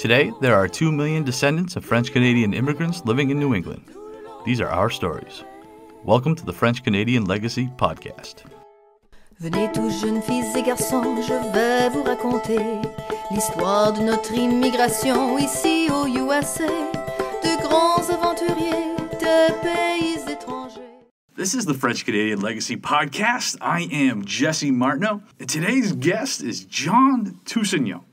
Today, there are 2 million descendants of French Canadian immigrants living in New England. These are our stories. Welcome to the French Canadian Legacy Podcast. Venez tous jeunes filles et garçons, je vais vous raconter l'histoire de notre immigration ici au USA, de grands aventuriers de pays étrangers. This is the French Canadian Legacy Podcast. I am Jesse Martineau, and today's guest is John Tousignant,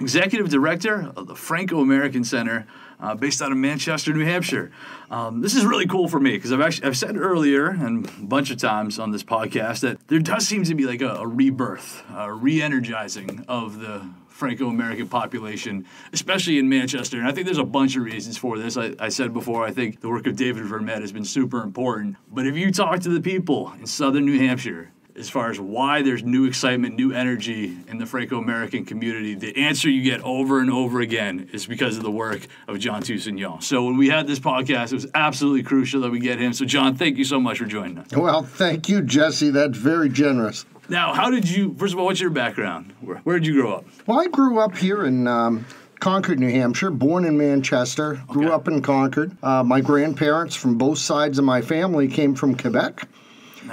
Executive Director of the Franco American Center uh, based out of Manchester, New Hampshire. Um, this is really cool for me because I've actually I've said earlier and a bunch of times on this podcast that there does seem to be like a, a rebirth, a re-energizing of the Franco-American population, especially in Manchester. And I think there's a bunch of reasons for this. I, I said before, I think the work of David Vermette has been super important. But if you talk to the people in southern New Hampshire, as far as why there's new excitement, new energy in the Franco American community, the answer you get over and over again is because of the work of John Tousignant. So when we had this podcast, it was absolutely crucial that we get him. So, John, thank you so much for joining us. Well, thank you, Jesse. That's very generous. Now, how did you, first of all, what's your background? Where, where did you grow up? Well, I grew up here in um, Concord, New Hampshire, born in Manchester, grew Okay. up in Concord. Uh, my grandparents from both sides of my family came from Quebec.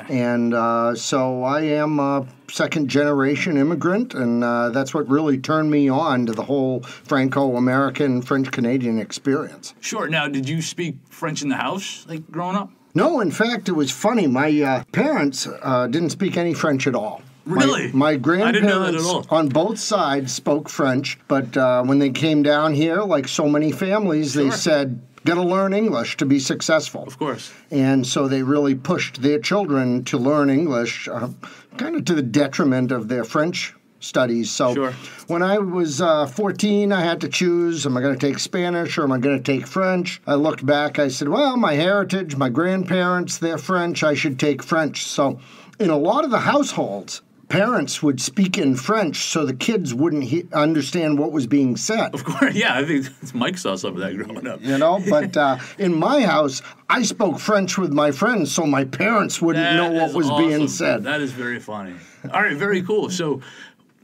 And uh, so I am a second generation immigrant, and uh, that's what really turned me on to the whole Franco American, French Canadian experience. Sure. Now, did you speak French in the house, like growing up? No, in fact, it was funny. My uh, parents uh, didn't speak any French at all. Really? My, I grandparents didn't know that at all. on both sides spoke French, but uh, when they came down here, like so many families, they Sure. Said, "Gotta learn English to be successful." Of course. And so they really pushed their children to learn English, uh, kind of to the detriment of their French studies. So Sure. when I was uh, 14, I had to choose am I going to take Spanish or am I going to take French? I looked back, I said, well, my heritage, my grandparents, they're French, I should take French. So in a lot of the households, parents would speak in French so the kids wouldn't he- understand what was being said. Of course. Yeah, I think Mike saw some of that growing up. You know, but uh, in my house, I spoke French with my friends, so my parents wouldn't That know what was being said. That is very funny. All right, very cool. So,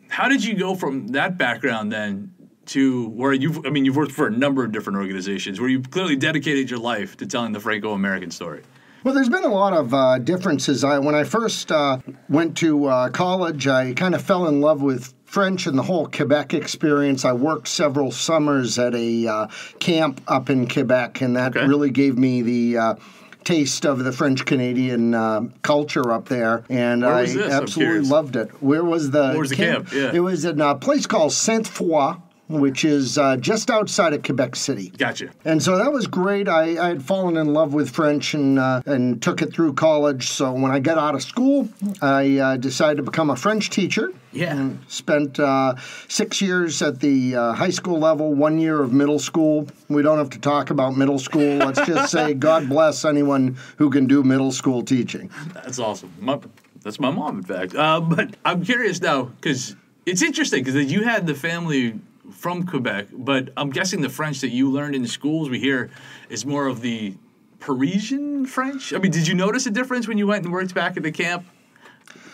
how did you go from that background then to where you've? I mean, you've worked for a number of different organizations where you've clearly dedicated your life to telling the Franco-American story. Well, there's been a lot of uh, differences. I, when I first uh, went to uh, college, I kind of fell in love with French and the whole Quebec experience. I worked several summers at a uh, camp up in Quebec, and that Okay. really gave me the uh, taste of the French Canadian uh, culture up there. And I? Absolutely loved it. Where was the Where was the camp? Yeah. It was in a place called Sainte Foy, which is uh, just outside of Quebec City. Gotcha. And so that was great. I, I had fallen in love with French and uh, and took it through college. So when I got out of school, I uh, decided to become a French teacher. Yeah. And spent uh, six years at the uh, high school level, one year of middle school. We don't have to talk about middle school. Let's just say God bless anyone who can do middle school teaching. That's awesome. My, that's my mom, in fact. Uh, but I'm curious now because it's interesting because you had the family from Quebec, but I'm guessing the French that you learned in schools we hear is more of the Parisian French. I mean, did you notice a difference when you went and worked back at the camp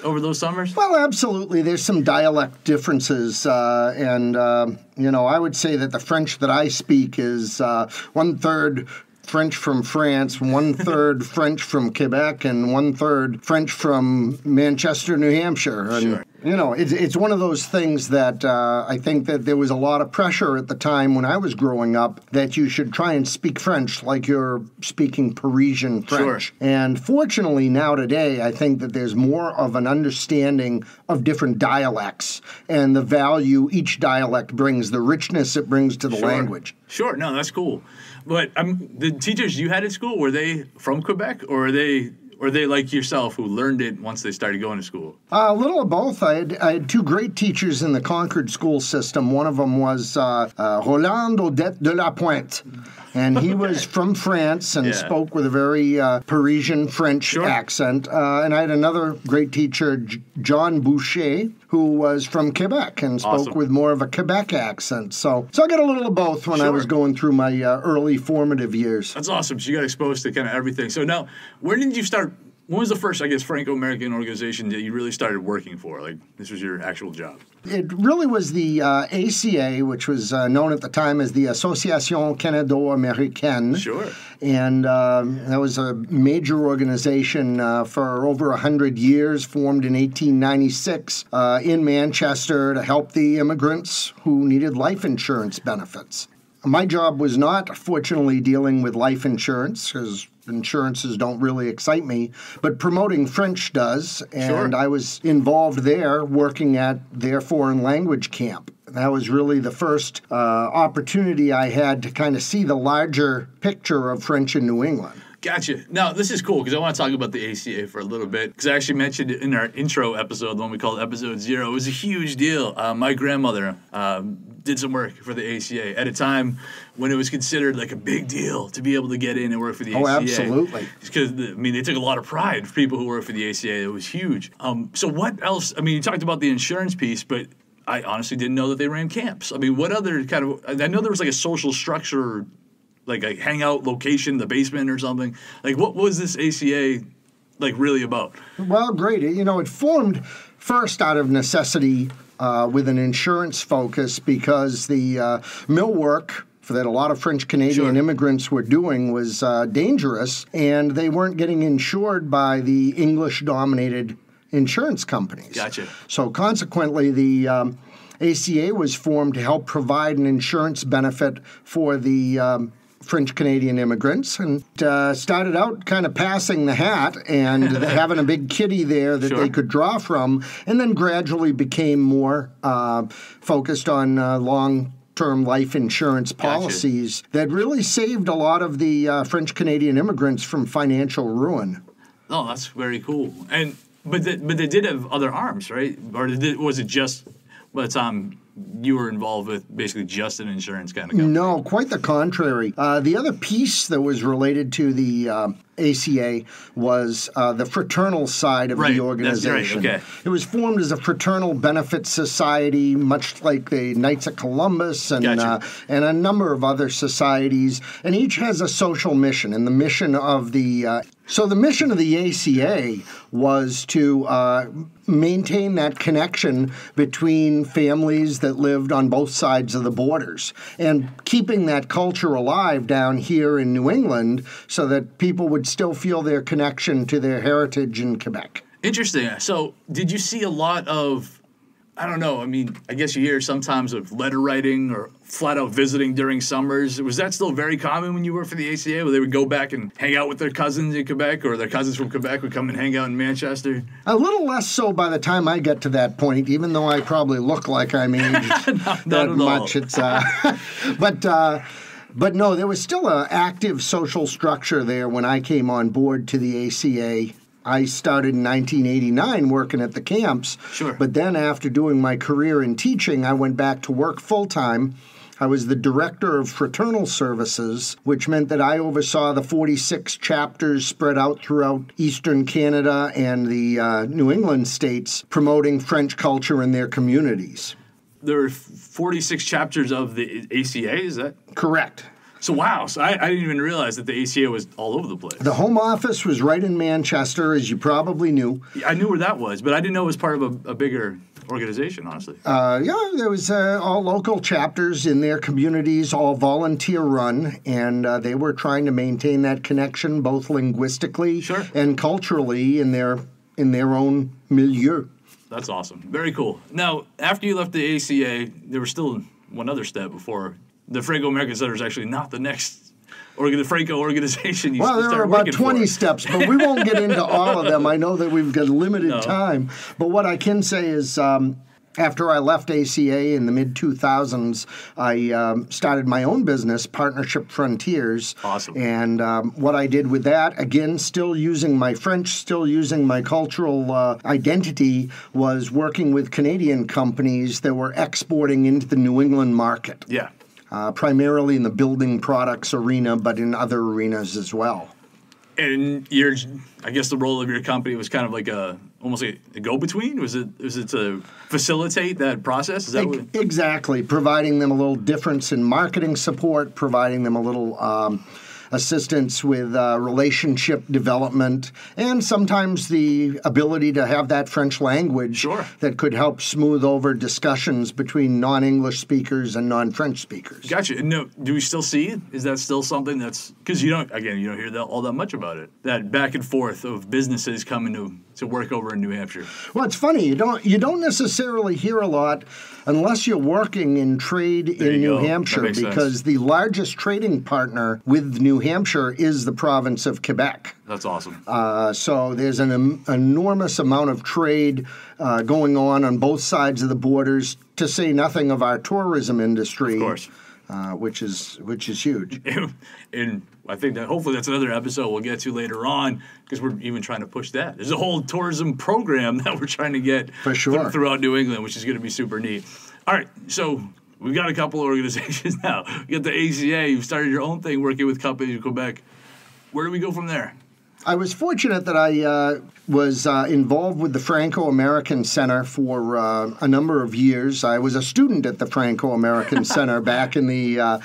over those summers? Well, absolutely. There's some dialect differences, uh, and um you know, I would say that the French that I speak is uh, one third French from France, one third French from Quebec, and one third French from Manchester, New Hampshire. And, Sure. You know, it's, it's one of those things that uh, I think that there was a lot of pressure at the time when I was growing up that you should try and speak French like you're speaking Parisian French. Sure. And fortunately, now today, I think that there's more of an understanding of different dialects and the value each dialect brings, the richness it brings to the Sure. language. Sure, no, that's cool. But um, the teachers you had at school were they from Quebec or are they or they like yourself who learned it once they started going to school? Uh, a little of both. I had, I had two great teachers in the Concord school system. One of them was uh, uh, Roland Odette de la Pointe. And he was from France and Yeah. spoke with a very uh, Parisian French Sure. accent. Uh, and I had another great teacher, J- John Boucher, who was from Quebec and spoke Awesome. with more of a Quebec accent. So, so I got a little of both when I was going through my uh, early formative years. That's awesome. So you got exposed to kind of everything. So now, where did you start when was the first, I guess, Franco-American organization that you really started working for? Like this was your actual job. It really was the uh, ACA, which was uh, known at the time as the Association Canado-Américaine. Sure. And um, that was a major organization uh, for over 100 years, formed in 1896 uh, in Manchester to help the immigrants who needed life insurance benefits. My job was not, fortunately, dealing with life insurance because insurances don't really excite me, but promoting French does. And Sure. I was involved there working at their foreign language camp. That was really the first uh, opportunity I had to kind of see the larger picture of French in New England. Gotcha. Now this is cool because I want to talk about the ACA for a little bit because I actually mentioned it in our intro episode, the one we called episode zero. It was a huge deal. Uh, my grandmother um, did some work for the ACA at a time when it was considered like a big deal to be able to get in and work for the Oh, ACA. Oh, absolutely. Because I mean, they took a lot of pride for people who work for the ACA. It was huge. Um, so what else? I mean, you talked about the insurance piece, but I honestly didn't know that they ran camps. I mean, what other kind of? I know there was like a social structure like a hangout location, the basement or something. Like, what was this ACA like really about? Well, great. You know, it formed first out of necessity uh, with an insurance focus because the uh, mill work that a lot of French Canadian Sure. immigrants were doing was uh, dangerous, and they weren't getting insured by the English dominated insurance companies. Gotcha. So, consequently, the um, ACA was formed to help provide an insurance benefit for the um, French Canadian immigrants and uh, started out kind of passing the hat and having a big kitty there that Sure. they could draw from, and then gradually became more uh, focused on uh, long. Term life insurance policies that really saved a lot of the uh, French Canadian immigrants from financial ruin. Oh, that's very cool. And but the, but they did have other arms, right? Or did was it just the time you were involved with basically just an insurance kind of company? No, quite the contrary. Uh, the other piece that was related to the um ACA was uh, the fraternal side of Right, the that's right, organization. okay. It was formed as a fraternal benefit society, much like the Knights of Columbus and Gotcha. uh, and a number of other societies, and each has a social mission. And the mission of the uh, so the mission of the ACA was to uh, maintain that connection between families that lived on both sides of the borders and keeping that culture alive down here in New England so that people would still feel their connection to their heritage in Quebec. Interesting. So, did you see a lot of? I don't know. I mean, I guess you hear sometimes of letter writing or flat out visiting during summers. Was that still very common when you worked for the ACA, where they would go back and hang out with their cousins in Quebec, or their cousins from Quebec would come and hang out in Manchester? A little less so by the time I get to that point, even though I probably look like I'm aged not that at all. much. It's uh, but uh, but no, there was still an active social structure there when I came on board to the ACA. I started in 1989 working at the camps. Sure. But then after doing my career in teaching, I went back to work full time. I was the director of fraternal services, which meant that I oversaw the 46 chapters spread out throughout Eastern Canada and the uh, New England states promoting French culture in their communities. There are 46 chapters of the ACA. Is that Correct. So? Wow. So I, I didn't even realize that the ACA was all over the place. The home office was right in Manchester, as you probably knew. I knew where that was, but I didn't know it was part of a, a bigger organization. Honestly. Uh, yeah, there was uh, all local chapters in their communities, all volunteer run, and uh, they were trying to maintain that connection both linguistically Sure. and culturally in their in their own milieu. That's awesome. Very cool. Now, after you left the ACA, there was still one other step before the Franco American Center is actually not the next organ, the Franco organization. You Well, there are about 20 for. steps, but we won't get into all of them. I know that we've got limited No. time. But what I can say is um, after I left ACA in the mid 2000s, I um, started my own business, Partnership Frontiers. Awesome. And um, what I did with that, again, still using my French, still using my cultural uh, identity, was working with Canadian companies that were exporting into the New England market. Yeah. Uh, primarily in the building products arena, but in other arenas as well. And your, I guess the role of your company was kind of like a almost like a go-between. Was it? Was it to facilitate that process? Is that? Exactly, providing them a little difference in marketing support, providing them a little um, assistance with uh, relationship development, and sometimes the ability to have that French language Sure. that could help smooth over discussions between non English speakers and non French speakers. Gotcha. No, do we still see it? Is that still something that's because you don't again you don't hear that all that much about it. That back and forth of businesses coming to to work over in New Hampshire. Well, it's funny you don't you don't necessarily hear a lot unless you're working in trade There in New go. Hampshire makes sense. because the largest trading partner with New Hampshire is the province of Quebec. That's awesome. Uh, so there's an em- enormous amount of trade uh, going on on both sides of the borders. To say nothing of our tourism industry, Of course. uh, which is which is huge. and I think that hopefully that's another episode we'll get to later on because we're even trying to push that. There's a whole tourism program that we're trying to get For sure. th- throughout New England, which is going to be super neat. All right, so we've got a couple of organizations now. You got the ACA. You've started your own thing working with companies in Quebec. Where do we go from there? I was fortunate that I uh, was uh, involved with the Franco American Center for uh, a number of years. I was a student at the Franco American Center back in the uh,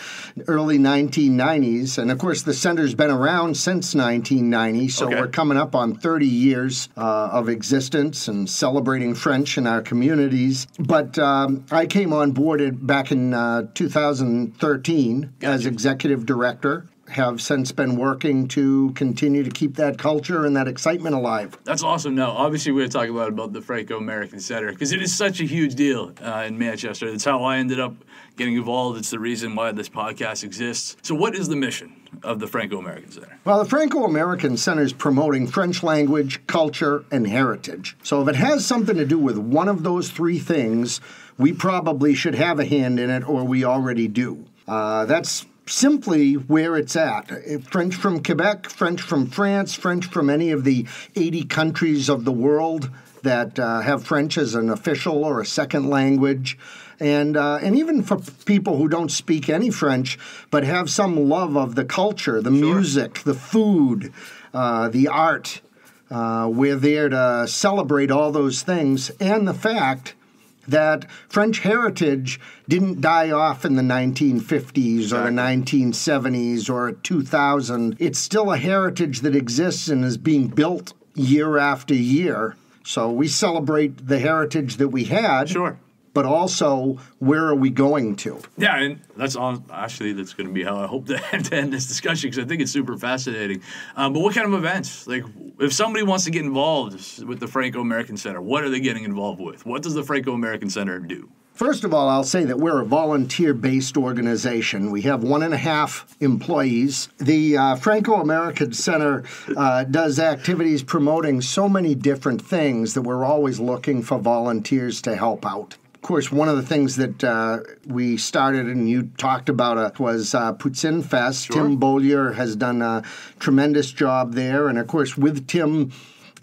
early 1990s. And of course, the center's been around since 1990, so Okay. we're coming up on 30 years uh, of existence and celebrating French in our communities. But um, I came on board back in uh, 2013 as executive director have since been working to continue to keep that culture and that excitement alive. That's awesome. Now, obviously, we're to about about the Franco American Center because it is such a huge deal uh, in Manchester. That's how I ended up getting involved. It's the reason why this podcast exists. So, what is the mission of the Franco American Center? Well, the Franco American Center is promoting French language, culture, and heritage. So if it has something to do with one of those three things, we probably should have a hand in it, or we already do. Uh, that's simply where it's at. Uh, French from Quebec, French from France, French from any of the 80 countries of the world that uh, have French as an official or a second language. And, uh, and even for people who don't speak any French, but have some love of the culture, the music, the food, uh, the art, uh, we're there to celebrate all those things and the fact that French heritage didn't die off in the 1950s or the 1970s or 2000. It's still a heritage that exists and is being built year after year. So we celebrate the heritage that we had, Sure. But also where are we going to? Yeah, and that's all, actually that's going to be how I hope to end, to end this discussion because I think it's super fascinating. Um, but what kind of events? Like, if somebody wants to get involved with the Franco American Center, what are they getting involved with? What does the Franco American Center do? First of all, I'll say that we're a volunteer based organization. We have one and a half employees. The uh, Franco American Center uh, does activities promoting so many different things that we're always looking for volunteers to help out. Of course, one of the things that uh, we started and you talked about uh, was uh, Fest. Tim Bollier has done a tremendous job there. And of course, with Tim,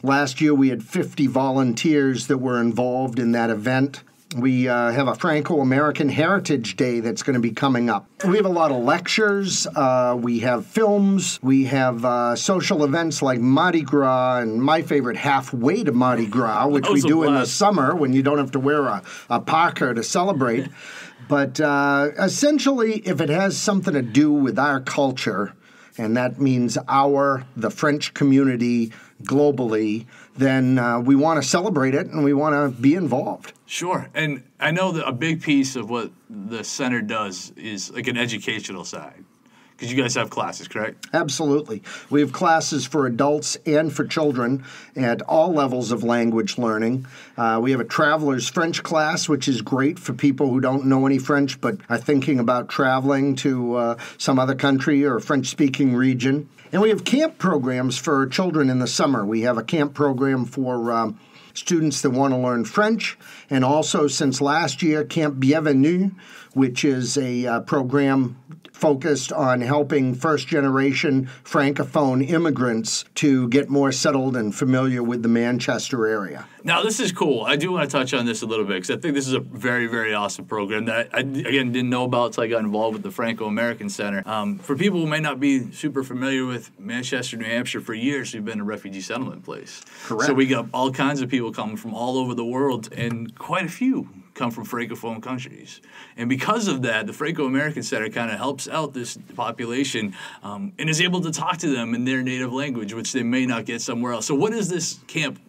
last year we had 50 volunteers that were involved in that event. We uh, have a Franco American Heritage Day that's going to be coming up. We have a lot of lectures, uh, we have films, we have uh, social events like Mardi Gras and my favorite, Halfway to Mardi Gras, which we do in the summer when you don't have to wear a, a parka to celebrate. but uh, essentially, if it has something to do with our culture, and that means our, the French community globally, then uh, we want to celebrate it and we want to be involved. Sure. And I know that a big piece of what the center does is like an educational side. Because you guys have classes, correct? Absolutely. We have classes for adults and for children at all levels of language learning. Uh, we have a traveler's French class, which is great for people who don't know any French but are thinking about traveling to uh, some other country or French speaking region. And we have camp programs for children in the summer. We have a camp program for um, students that want to learn French, and also since last year, Camp Bienvenue, which is a uh, program focused on helping first generation Francophone immigrants to get more settled and familiar with the Manchester area. Now, this is cool. I do want to touch on this a little bit because I think this is a very, very awesome program that I, again, didn't know about until I got involved with the Franco American Center. Um, for people who may not be super familiar with Manchester, New Hampshire, for years, we've been a refugee settlement place. Correct. So we got all kinds of people coming from all over the world and quite a few come from francophone countries, and because of that, the Franco American Center kind of helps out this population um, and is able to talk to them in their native language, which they may not get somewhere else. So, what does this camp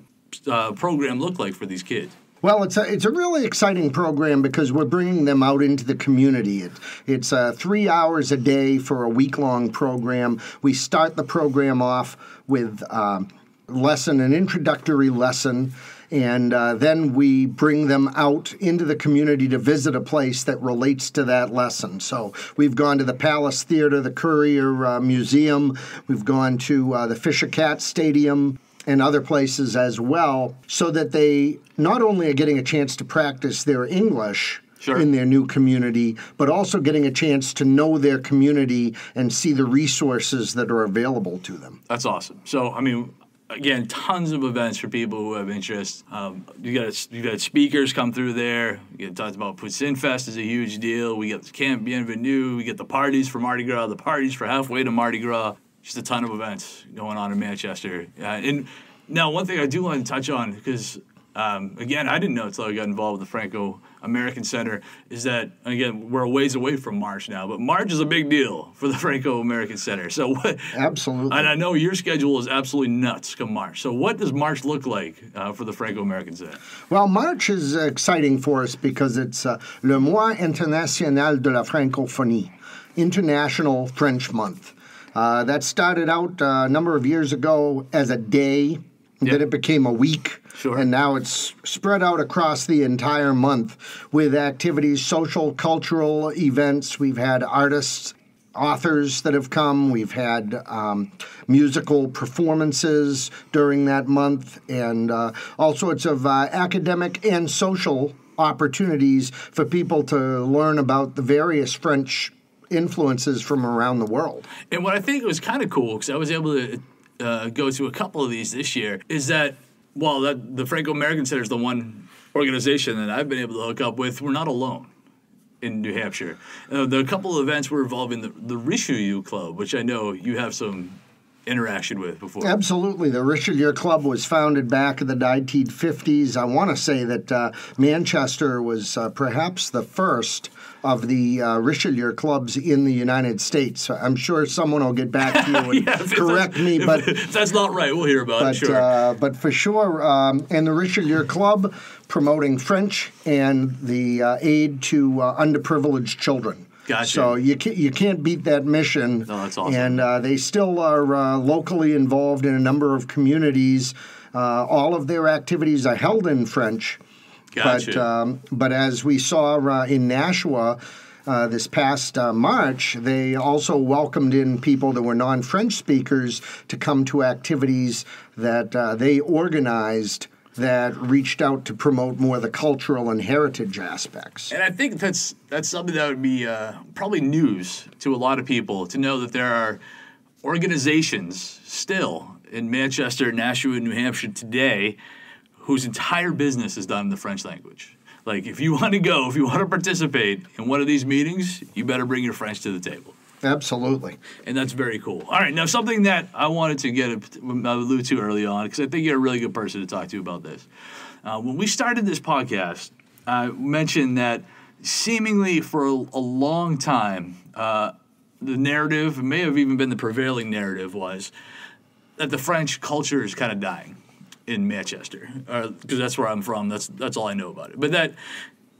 uh, program look like for these kids? Well, it's a it's a really exciting program because we're bringing them out into the community. It, it's uh, three hours a day for a week long program. We start the program off with um, lesson, an introductory lesson. And uh, then we bring them out into the community to visit a place that relates to that lesson. So we've gone to the Palace Theater, the Currier uh, Museum, we've gone to uh, the Fisher Cat Stadium, and other places as well, so that they not only are getting a chance to practice their English. Sure. In their new community, but also getting a chance to know their community and see the resources that are available to them. That's awesome. So, I mean, again, tons of events for people who have interest. Um, you got you got speakers come through there. You talked about Poutine Fest is a huge deal. We get Camp Bienvenue. We get the parties for Mardi Gras, the parties for halfway to Mardi Gras just a ton of events going on in Manchester. Uh, and now, one thing I do want to touch on because um, again, I didn't know until I got involved with the Franco American Center is that again we're a ways away from March now, but March is a big deal for the Franco American Center. So what? Absolutely. And I know your schedule is absolutely nuts come March. So what does March look like uh, for the Franco American Center? Well, March is exciting for us because it's uh, Le Mois International de la Francophonie, International French Month. Uh, that started out uh, a number of years ago as a day, Yep. then it became a week, Sure. and now it's spread out across the entire month with activities, social, cultural events. We've had artists, authors that have come. We've had um, musical performances during that month, and uh, all sorts of uh, academic and social opportunities for people to learn about the various French influences from around the world. And what I think was kind of cool because I was able to uh, go to a couple of these this year is that while that the Franco American Center is the one organization that I've been able to hook up with, we're not alone in New Hampshire. Uh, the couple of events were involving the, the Richelieu Club, which I know you have some interaction with before. Absolutely. The Richelieu Club was founded back in the 1950s. I want to say that uh, Manchester was uh, perhaps the first of the uh, Richelieu clubs in the United States. I'm sure someone will get back to you and Yeah, correct me, but that's not right. We'll hear about but it. Sure. uh, but for sure, um, and the Richelieu Club promoting French and the uh, aid to uh, underprivileged children. Gotcha. So you can't, you can't beat that mission. No, that's awesome. And uh, they still are uh, locally involved in a number of communities. Uh, all of their activities are held in French. Gotcha. But um, but as we saw uh, in Nashua. Uh, this past uh, March, they also welcomed in people that were non French speakers to come to activities that uh, they organized that reached out to promote more the cultural and heritage aspects. And I think that's that's something that would be uh, probably news to a lot of people to know that there are organizations still in Manchester, Nashua, New Hampshire today whose entire business is done in the French language. Like, if you want to go, if you want to participate in one of these meetings, you better bring your French to the table. Absolutely. And that's very cool. All right, now something that I wanted to get allude to early on, because I think you're a really good person to talk to about this. Uh, when we started this podcast, I mentioned that seemingly for a, a long time, uh, the narrative, may have even been the prevailing narrative, was that the French culture is kind of dying in Manchester, because that's where I'm from. That's that's all I know about it. But that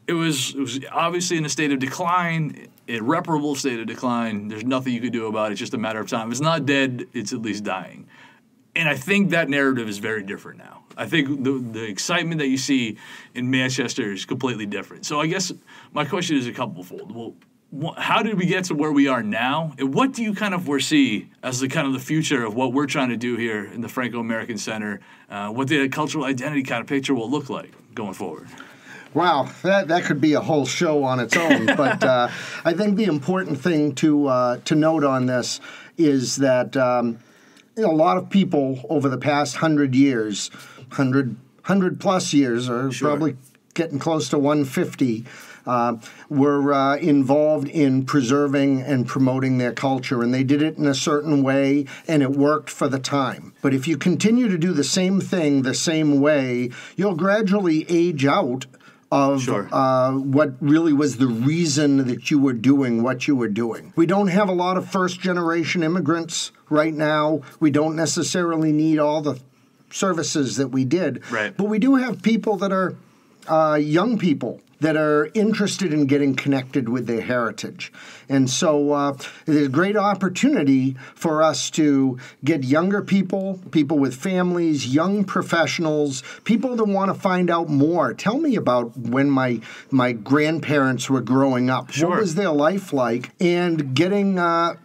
it was it was obviously in a state of decline, irreparable state of decline. There's nothing you could do about it. It's just a matter of time. It's not dead. It's at least dying. And I think that narrative is very different now. I think the the excitement that you see in Manchester is completely different. So I guess my question is a couplefold. Well, how did we get to where we are now, and what do you kind of foresee as the kind of the future of what we're trying to do here in the Franco American Center? Uh, what the cultural identity kind of picture will look like going forward? Wow, that, that could be a whole show on its own. but uh, I think the important thing to uh, to note on this is that um, a lot of people over the past hundred years, hundred hundred plus years, or Sure. probably getting close to 150. Uh, were uh, involved in preserving and promoting their culture, and they did it in a certain way, and it worked for the time. But if you continue to do the same thing the same way, you'll gradually age out of Sure. uh, what really was the reason that you were doing what you were doing. We don't have a lot of first generation immigrants right now. We don't necessarily need all the services that we did. Right. But we do have people that are uh, young people that are interested in getting connected with their heritage. And so uh, there's a great opportunity for us to get younger people, people with families, young professionals, people that want to find out more. Tell me about when my my grandparents were growing up. Sure. What was their life like? And getting uh,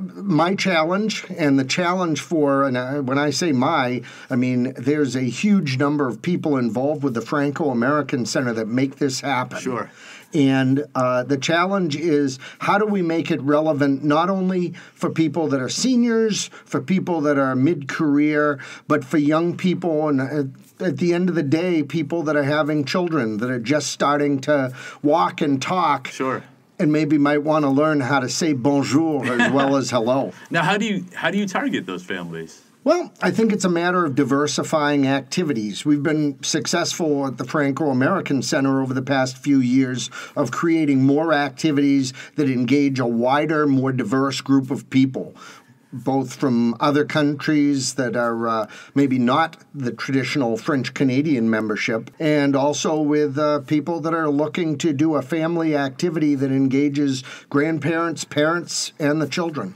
my challenge and the challenge for and I, when I say my, I mean there's a huge number of people involved with the Franco American Center that make this happen. Sure. And uh, the challenge is how do we make it relevant not only for people that are seniors, for people that are mid career, but for young people and uh, at the end of the day, people that are having children that are just starting to walk and talk. Sure. And maybe might want to learn how to say bonjour as well as hello. Now, how do you how do you target those families? Well, I think it's a matter of diversifying activities. We've been successful at the Franco American Center over the past few years of creating more activities that engage a wider, more diverse group of people. Both from other countries that are uh, maybe not the traditional French Canadian membership, and also with uh, people that are looking to do a family activity that engages grandparents, parents, and the children.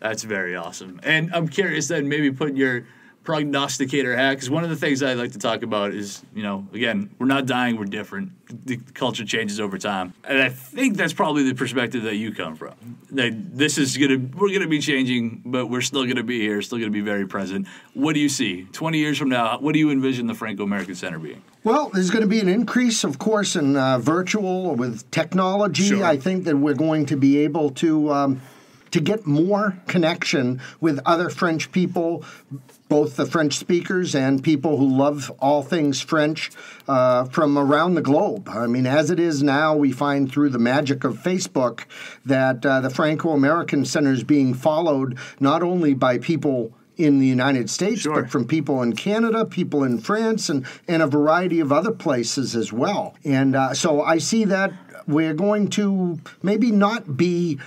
That's very awesome. And I'm curious then, maybe put your prognosticator hat, because one of the things I like to talk about is, you know, again, we're not dying, we're different. The culture changes over time. And I think that's probably the perspective that you come from. That this is going to, we're going to be changing, but we're still going to be here, still going to be very present. What do you see? 20 years from now, what do you envision the Franco American Center being? Well, there's going to be an increase, of course, in uh, virtual with technology. Sure. I think that we're going to be able to um, to get more connection with other French people, both the French speakers and people who love all things French uh, from around the globe. I mean, as it is now, we find through the magic of Facebook that uh, the Franco American Center is being followed not only by people in the United States, Sure. but from people in Canada, people in France, and, and a variety of other places as well. And uh, so I see that we're going to maybe not be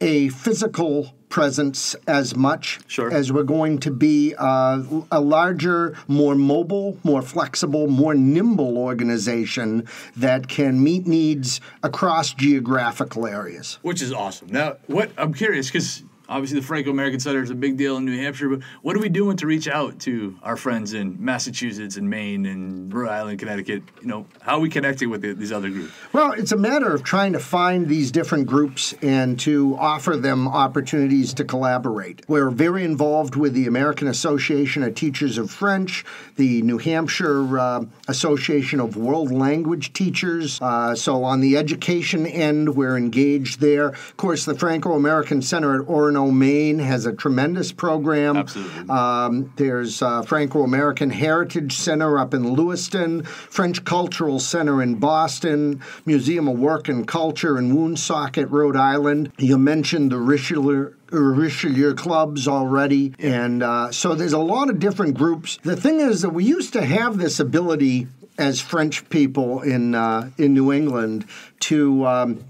a physical presence as much Sure. as we're going to be uh, a larger, more mobile, more flexible, more nimble organization that can meet needs across geographical areas. Which is awesome. Now, what I'm curious because obviously the Franco American Center is a big deal in New Hampshire, but what are we doing to reach out to our friends in Massachusetts and Maine and Rhode Island, Connecticut? You know, how are we connecting with the, these other groups? Well, it's a matter of trying to find these different groups and to offer them opportunities to collaborate. We're very involved with the American Association of Teachers of French, the New Hampshire uh, Association of World Language Teachers. Uh, so, on the education end, we're engaged there. Of course, the Franco American Center at Maine has a tremendous program. Absolutely. Um, there's uh, Franco American Heritage Center up in Lewiston, French Cultural Center in Boston, Museum of Work and Culture in Woonsocket, Rhode Island. You mentioned the Richelieu. Richelieu clubs already, and uh, so there's a lot of different groups. The thing is that we used to have this ability as French people in uh, in New England to um,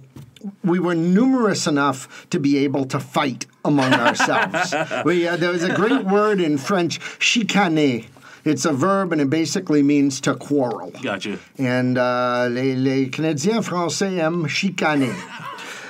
we were numerous enough to be able to fight among ourselves. we, uh, there was a great word in French, chicaner. It's a verb and it basically means to quarrel. Gotcha. And uh, les, les Canadiens français aiment chicaner.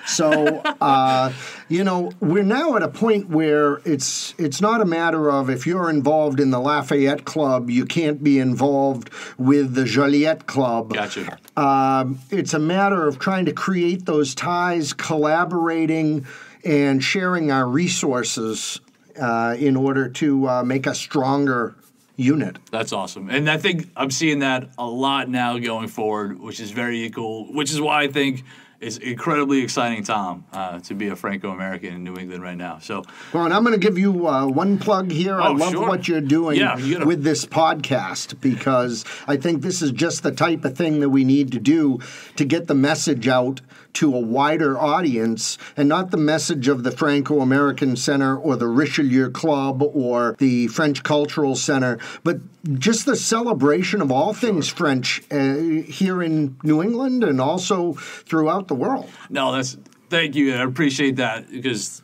So, uh, you know, we're now at a point where it's it's not a matter of if you're involved in the Lafayette Club, you can't be involved with the Joliet Club. Gotcha. Um, it's a matter of trying to create those ties, collaborating, and sharing our resources uh, in order to uh, make a stronger unit. That's awesome. And I think I'm seeing that a lot now going forward, which is very cool, which is why I think it's incredibly exciting time uh, to be a Franco American in New England right now. So, Well, and I'm going to give you uh, one plug here. I Oh, love sure. what you're doing Yeah, you gotta- with this podcast because I think this is just the type of thing that we need to do to get the message out to a wider audience and not the message of the Franco American Center or the Richelieu Club or the French Cultural Center, but just the celebration of all things French uh, here in New England and also throughout the world. No, that's thank you. I appreciate that because,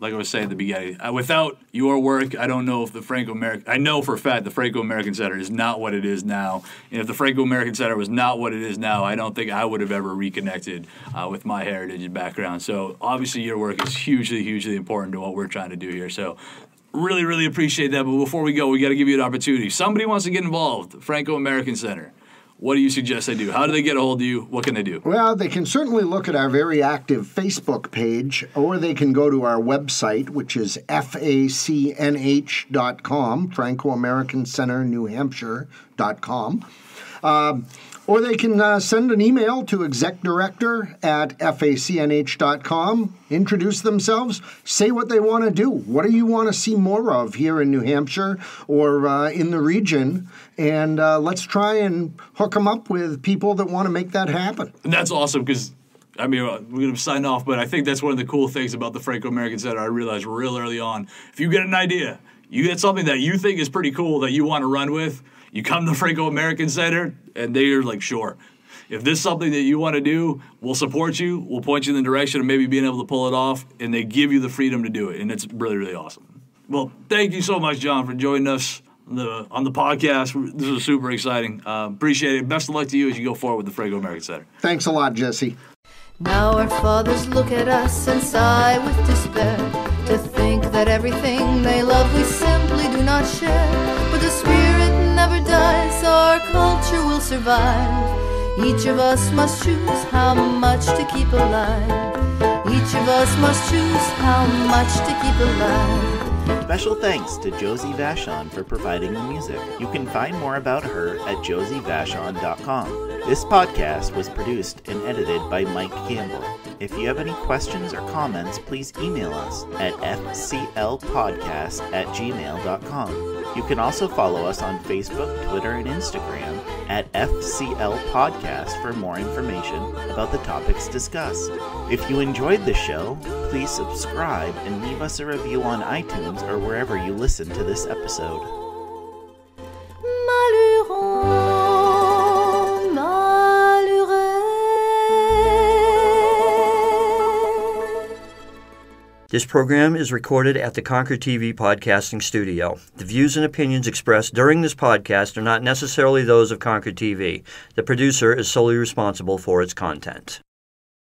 like I was saying at the beginning, uh, without your work, I don't know if the Franco American. I know for a fact the Franco American Center is not what it is now. And if the Franco American Center was not what it is now, I don't think I would have ever reconnected uh, with my heritage and background. So obviously, your work is hugely, hugely important to what we're trying to do here. So really, really appreciate that. But before we go, we got to give you an opportunity. Somebody wants to get involved. Franco American Center. What do you suggest they do? How do they get a hold of you? What can they do? Well, they can certainly look at our very active Facebook page, or they can go to our website, which is facnh.com, Franco American Center, New Hampshire.com. Uh, or they can uh, send an email to execdirector at facnh.com, introduce themselves, say what they want to do. What do you want to see more of here in New Hampshire or uh, in the region? And uh, let's try and hook them up with people that want to make that happen. And that's awesome because I mean, uh, we're going to sign off, but I think that's one of the cool things about the Franco American Center. I realized real early on if you get an idea, you get something that you think is pretty cool that you want to run with, you come to Franco American Center, and they're like, sure. If this is something that you want to do, we'll support you. We'll point you in the direction of maybe being able to pull it off, and they give you the freedom to do it, and it's really, really awesome. Well, thank you so much, John, for joining us on the on the podcast. This was super exciting. Uh, appreciate it. Best of luck to you as you go forward with the Franco American Center. Thanks a lot, Jesse. Now our fathers look at us and sigh with despair to think that everything they love we simply do not share. But the spirit our culture will survive. Each of us must choose how much to keep alive. Each of us must choose how much to keep alive. Special thanks to Josie Vachon for providing the music. You can find more about her at josievachon.com. This podcast was produced and edited by Mike Campbell. If you have any questions or comments, please email us at fclpodcast at gmail.com. You can also follow us on Facebook, Twitter, and Instagram at FCL Podcast for more information about the topics discussed. If you enjoyed the show, please subscribe and leave us a review on iTunes or wherever you listen to this episode. This program is recorded at the Concord TV Podcasting Studio. The views and opinions expressed during this podcast are not necessarily those of Concord TV. The producer is solely responsible for its content.